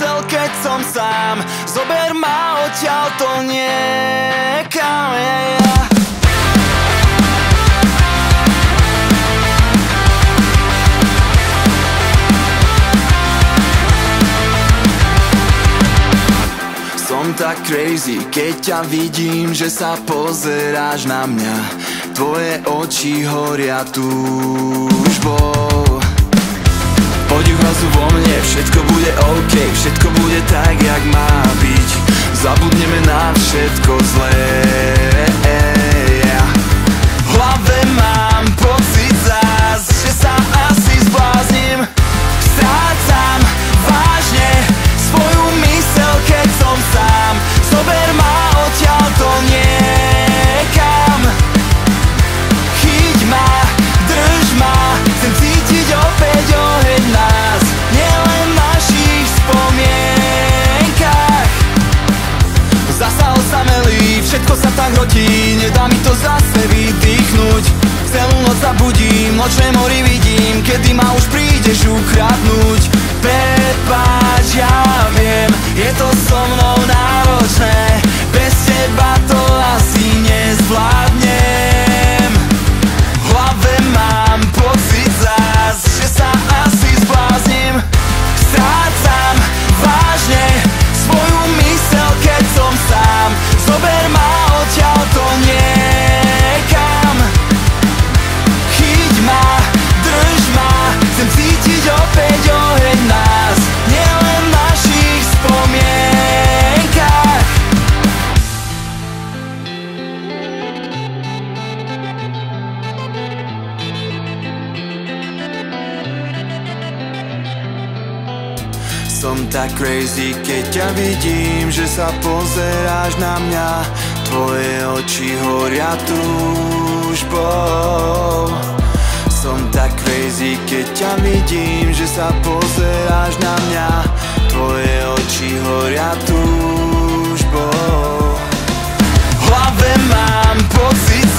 mysel, keď som sám. Zober ma odtiaľ to niekam. Som tak crazy, keď ťa vidím, že sa pozeráš na mňa. Tvoje oči horia túžbou bude OK Všetko bude tak, jak má byť. Zabudneme na všetko zlé osamelý, všetko sa tak hodí Nedá mi to zase vydýchnuť. Celú noc zabudím, nočné mori vidím Kedy ma už prídeš ukradnúť. Prepáč, ja Som tak crazy, keď ťa vidím, že sa pozeráš na mňa. Tvoje oči horia túžbou. Som tak crazy, keď ťa vidím, že sa pozeráš na mňa. Tvoje oči horia túžbou. Hlave mám pocit